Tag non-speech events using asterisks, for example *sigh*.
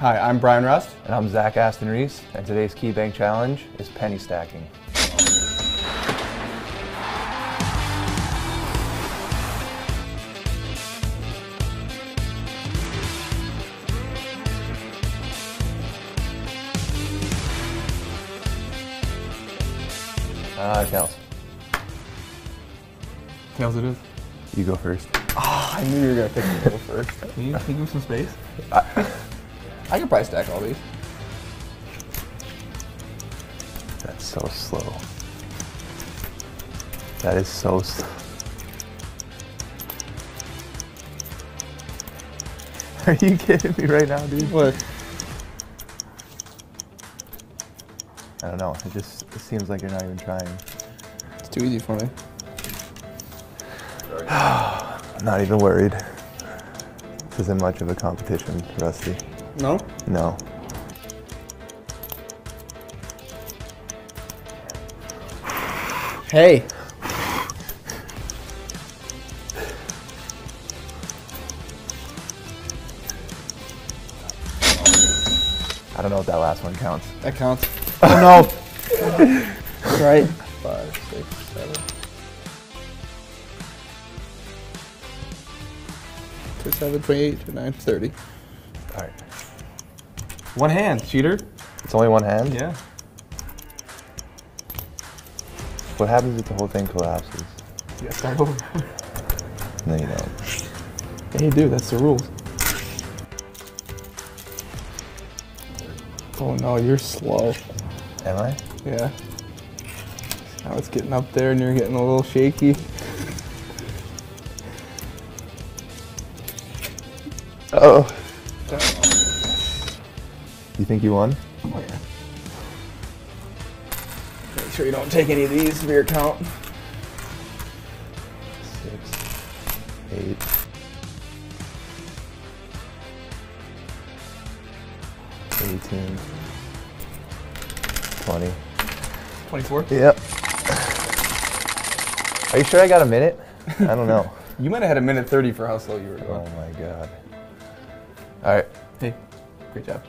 Hi, I'm Bryan Rust. And I'm Zach Aston Reese, and today's Key Bank Challenge is penny stacking. Uh, Tails, Tails it is. you go first. Oh, I knew you were gonna pick me *laughs* first. Can you think of some space? I can probably stack all these. That's so slow. That is so slow. *laughs* Are you kidding me right now, dude? What? I don't know. It just it seems like you're not even trying. It's too easy for me. *sighs* Not even worried. This isn't much of a competition, Rusty. No? No. Hey. I don't know if that last one counts. That counts. *laughs* Oh no. That's right. Five, six, seven. Two, seven, 28, 29, 30. All right. One hand, cheater. It's only one hand? Yeah. What happens if the whole thing collapses? You gotta start over. No, you don't. Yeah, you do. That's the rules. Oh no, you're slow. Am I? Yeah. Now it's getting up there and you're getting a little shaky. Oh. You think you won? Oh yeah. Make sure you don't take any of these for your count. Six, eight. Eighteen. Twenty. 24. Yep. Are you sure I got a minute? I don't know. *laughs* You might have had a minute 30 for how slow you were oh my god. All right. Hey, great job.